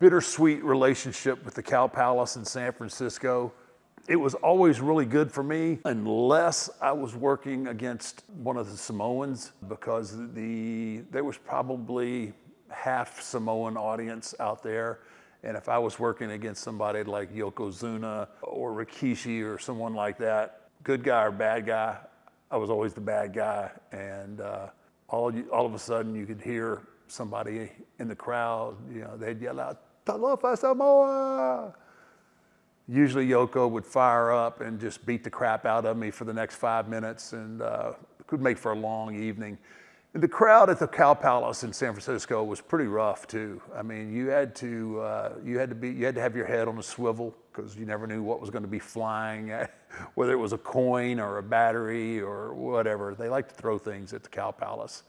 bittersweet relationship with the Cow Palace in San Francisco. It was always really good for me unless I was working against one of the Samoans because the there was probably half Samoan audience out there. And if I was working against somebody like Yokozuna or Rikishi or someone like that, good guy or bad guy, I was always the bad guy. And uh, all, all of a sudden you could hear somebody in the crowd, you know, they'd yell out, Talofa Samoa! Usually Yoko would fire up and just beat the crap out of me for the next five minutes and uh, could make for a long evening. The crowd at the Cow Palace in San Francisco was pretty rough too. I mean, you had to uh, you had to be you had to have your head on a swivel because you never knew what was going to be flying, at, whether it was a coin or a battery or whatever. They like to throw things at the Cow Palace.